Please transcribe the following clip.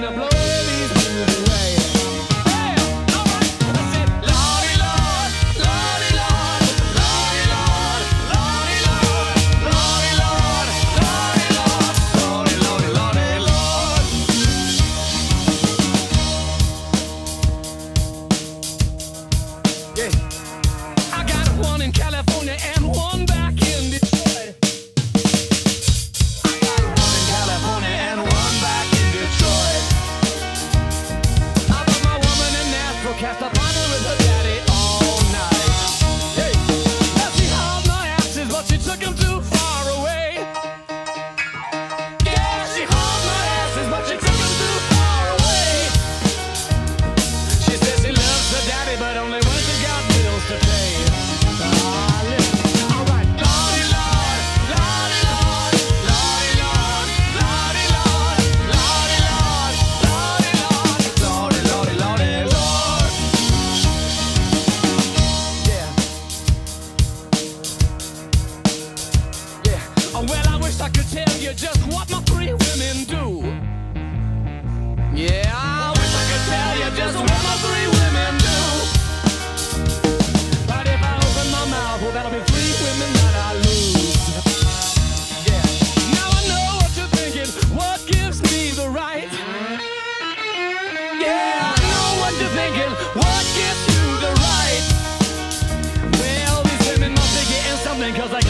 to blow I could tell you just what my three women do. Yeah, I wish I could tell you just what my three women do. But if I open my mouth, well, that'll be three women that I lose. Yeah. Now I know what you're thinking. What gives me the right? Yeah, I know what you're thinking. What gives you the right? Well, these women must be getting something, cause I